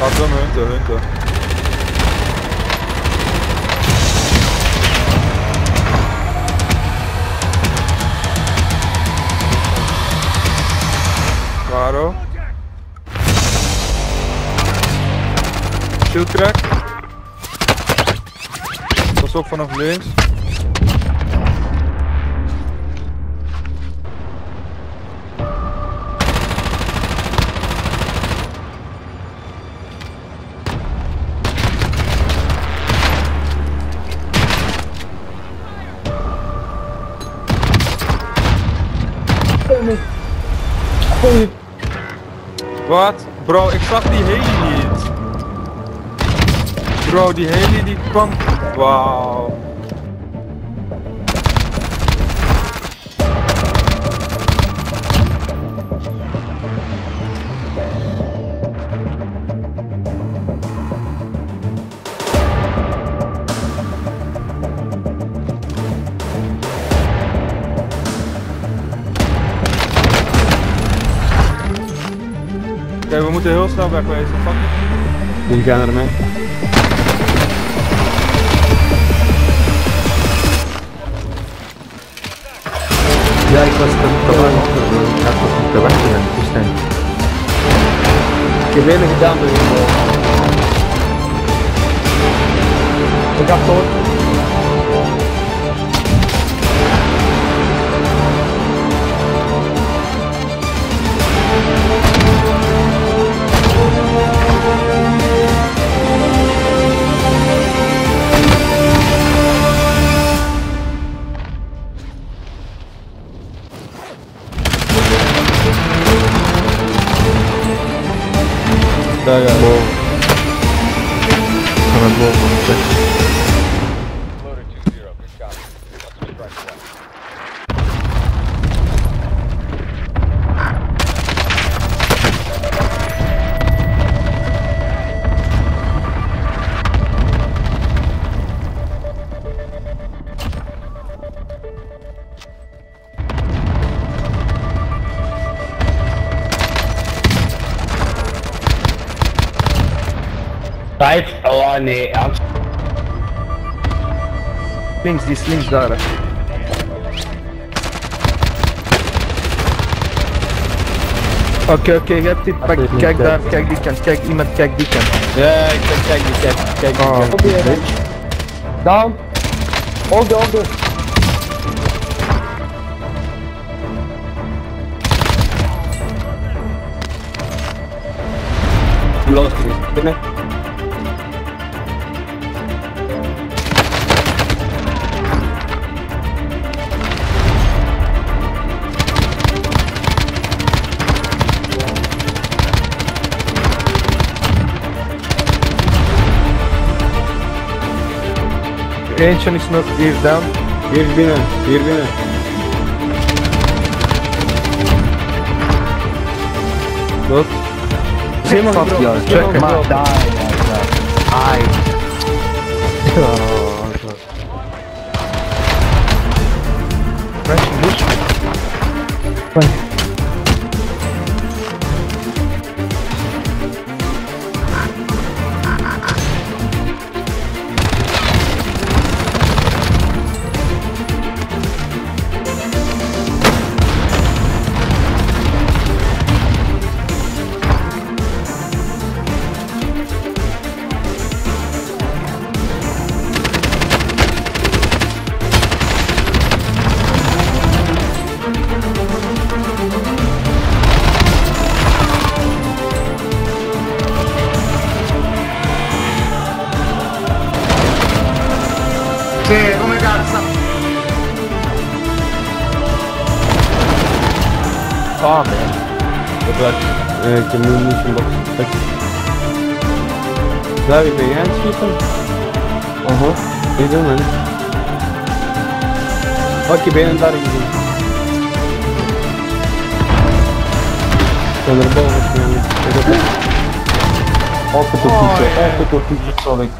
hunten, hunten. Claro. Shield crack. Pas op vanaf links. Wat? Bro, ik zag die heli niet. Bro, die heli die kwam. Wauw. Oké, we moeten heel snel wegwezen. Fuck. Die gaan ermee. Ja, ik was er gewoon Ik had nog niet te wachten en toestaan. Ik heb weinig gedaan door je Ik heb door. i got Tá na boa. Loader 2-0, good copy. Let's strike one. Vijf? Oh nee, ernst. Links, die is links daar. hè. Oké, oké, je hebt dit. Pak, kijk hè. daar, kijk die kant, kijk iemand, kijk die kant. Ja, ik ben kijk die kijk, kijk die Oh, kijk. bitch. Down. Onder, onder. Los, binnen. Eentje is nog hier down. Hier binnen, hier binnen. Goed. Helemaal Fuck gebroken, jou, helemaal check. Maar gebroken. daar, daar, daar. Ai. Oh, comment. Dobra, jakie my musimy tak... Dawid, ja ci tam... Oho, jedziemy. Okej, będę dalej idzie. To nerwowo, to nie... O, to tu pisze, o, to tu pisze człowiek.